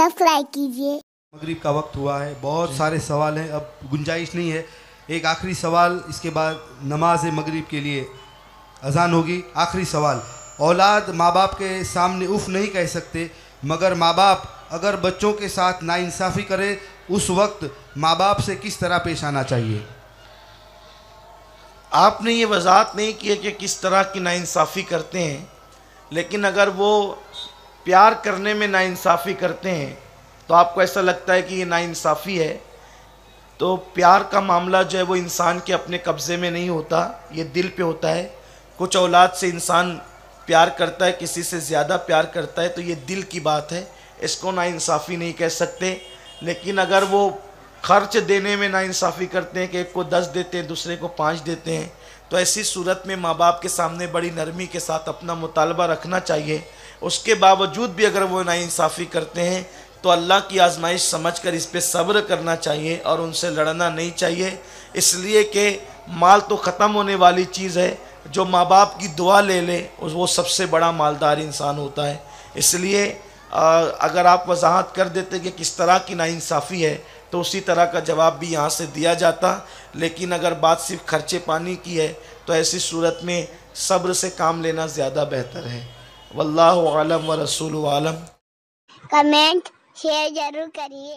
Subscribe कीजिए। मगरिब का वक्त हुआ है बहुत सारे सवाल हैं अब गुंजाइश नहीं है। एक आखिरी सवाल इसके बाद नमाज़ मगरिब के लिए अजान होगी। आखिरी सवाल औलाद माँ बाप के सामने उफ नहीं कह सकते मगर माँ बाप अगर बच्चों के साथ नाइंसाफ़ी करे उस वक्त माँ बाप से किस तरह पेश आना चाहिए? आपने ये वजाहत नहीं किया कि किस तरह की नाइंसाफ़ी करते हैं लेकिन अगर वो प्यार करने में नाइंसाफ़ी करते हैं तो आपको ऐसा लगता है कि ये नाइंसाफ़ी है? तो प्यार का मामला जो है वो इंसान के अपने कब्ज़े में नहीं होता, ये दिल पे होता है। कुछ औलाद से इंसान प्यार करता है, किसी से ज़्यादा प्यार करता है तो ये दिल की बात है। इसको नाइंसाफ़ी नहीं कह सकते, लेकिन अगर वो खर्च देने में नाइंसाफ़ी करते हैं कि एक को दस देते हैं, दूसरे को पाँच देते हैं तो ऐसी सूरत में माँ बाप के सामने बड़ी नरमी के साथ अपना मुतालबा रखना चाहिए। उसके बावजूद भी अगर वो नाइंसाफ़ी करते हैं तो अल्लाह की आजमाइश समझ कर इस पर सब्र करना चाहिए और उनसे लड़ना नहीं चाहिए। इसलिए कि माल तो ख़त्म होने वाली चीज़ है, जो माँ बाप की दुआ ले ले वो सबसे बड़ा मालदार इंसान होता है। इसलिए अगर आप वजाहत कर देते कि किस तरह की नाइंसाफ़ी है तो उसी तरह का जवाब भी यहाँ से दिया जाता। लेकिन अगर बात सिर्फ़ खर्चे पानी की है तो ऐसी सूरत में सब्र से काम लेना ज़्यादा बेहतर है। वल्लाम व रसूल आलम। कमेंट शेयर ज़रूर करिए।